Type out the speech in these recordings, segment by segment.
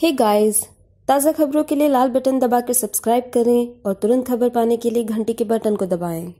Hey guys ताज़ा खबरों के लिए लाल बटन दबाकर सब्सक्राइब करें और तुरंत खबर पाने के लिए घंटी के बटन को दबाएं।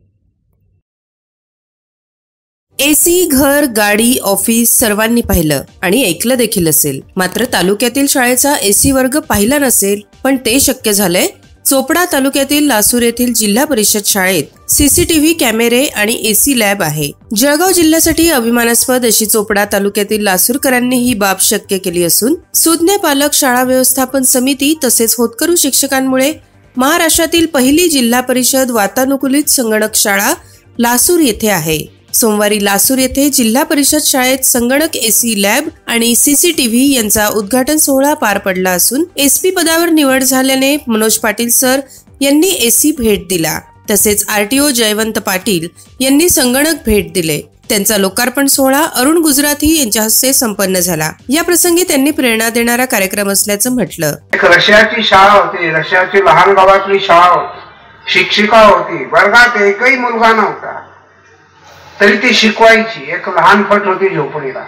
एसी घर गाडी ऑफिस सर्वांनी पाहिलं आणि ऐकलं देखील असेल मात्र तालुक्यातील शाळेचा एसी वर्ग पाहिला नसेल पण ते शक्य झालंय चोपडा तालुक्यातील लासूर येथील जिल्हा परिषद शाळेत सीसीटीव्ही कॅमेरे आणि एसी लॅब आहे. जळगाव जिल्ह्यासाठी अभिमानास्पद अशी चोपडा तालुक्यातील लासूरकरांनी ही बाब शक्य केली असून सुज्ञ पालक शाळा व्यवस्थापन समिती तसेच होतकरू शिक्षकांमुळे महाराष्ट्रातील पहिली जिल्हा परिषद वातानुकूलित संगणक शाळा लासूर येथे आहे. सोमवारी लासूर येथे जिल्हा परिषद शाळेत संगणक एसी लॅब आणि सीसीटीव्ही यांचा उद्घाटन सोहळा पार पडला असून एसपी पदावर निवड झाल्याने मनोज पाटील सर यांनी एसी भेट दिला. तसेच आरटीओ जयवंत पाटील यांनी संगणक भेट दिले. त्यांचा लोकार्पण सोहळा अरुण गुजराती यांच्या हस्ते संपन्न झाला. या प्रसंगी त्यांनी प्रेरणा देणारा कार्यक्रम असल्याचं म्हटलं. एक रशियाची शाळा होती. रशियाची लहान गावातली शाळा होती. शिक्षिका होती. वर्गात एकही मुलगा नव्हता. तरी ती शिकवायची. एक लहानपट होती झोपडीला.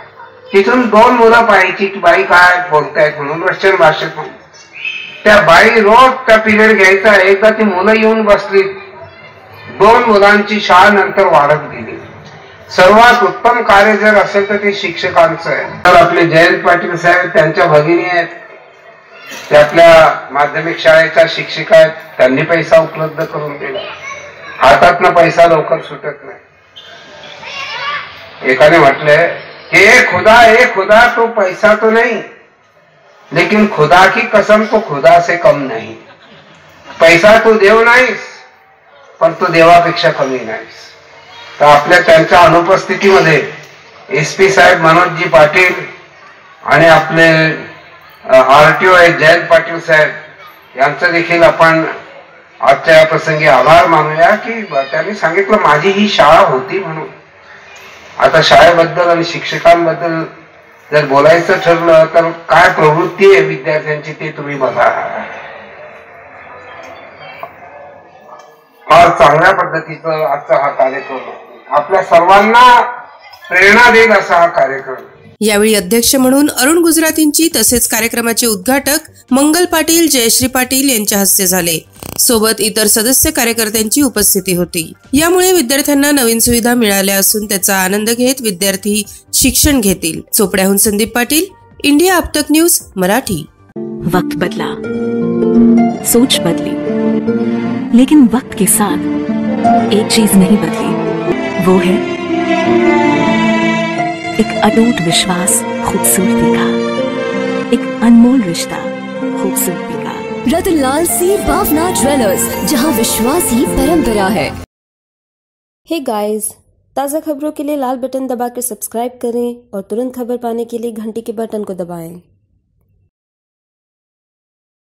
तिथून दोन मुलं पाहायची की बाई काय बोलतायत म्हणून रशियन भाषेत म्हणून. त्या बाई रोज त्या पिरियड घ्यायचा. एकदा ती मुलं येऊन बसली. दोन मुलांची शाळा नंतर वाढत गेली. सर्वात उत्तम कार्य जर असेल तर ते शिक्षकांचं आहे. तर आपले जयंत पाटील साहेब त्यांच्या भगिनी आहेत. ते आपल्या माध्यमिक शाळेच्या शिक्षिका आहेत. त्यांनी पैसा उपलब्ध करून दिला. हातातनं पैसा लवकर सुटत नाही. एकाने म्हटलंय कि ए खुदा ए खुदा तो पैसा तो नहीं. लेकिन खुदा की कसम तो खुदा से कम नहीं. पैसा तू देव नाहीस पण तू देवापेक्षा कमी नाहीस. तर आपल्या त्यांच्या अनुपस्थितीमध्ये एस पी साहेब मनोजजी पाटील आणि आपले आर टी ओ आहेत जयंत पाटील साहेब यांचं देखील आपण आजच्या या प्रसंगी आभार मानूया की त्यांनी सांगितलं माझी ही शाळा होती म्हणून. आता शाळेबद्दल आणि शिक्षकांबद्दल जर बोलायचं ठरलं तर काय प्रवृत्ती आहे विद्यार्थ्यांची ते तुम्ही बघा. फार चांगल्या पद्धतीचा आजचा हा कार्यक्रम. आपल्या सर्वांना प्रेरणा देईल असा हा कार्यक्रम. यावेळी अध्यक्ष म्हणून अरुण गुजरातींची तसेच कार्यक्रमाचे उद्घाटक मंगल पाटील जयश्री पाटील यांच्या हस्ते झाले. सोबत इतर सदस्य कार्यकर्त्यांची उपस्थिती होती. यामुळे विद्यार्थ्यांना नवीन सुविधा मिळाल्या असून त्याचा आनंद घेत विद्यार्थी शिक्षण घेतील. चोपड्याहून संदीप पाटील इंडिया आपतक न्यूज मराठी. वक्त बदला. सोच बदली. लेकिन वक्त के साथ एक चीज नहीं बदली. वो है एक अटूट विश्वास खूबसूरती का. एक अनमोल रिश्ता खूबसूरती का रतनलाल सी बावना ज्वेलर्स, जहाँ विश्वास ही परंपरा है हे गाइस ताज़ा खबरों के लिए लाल बटन दबाकर सब्सक्राइब करें और तुरंत खबर पाने के लिए घंटी के बटन को दबाएँ।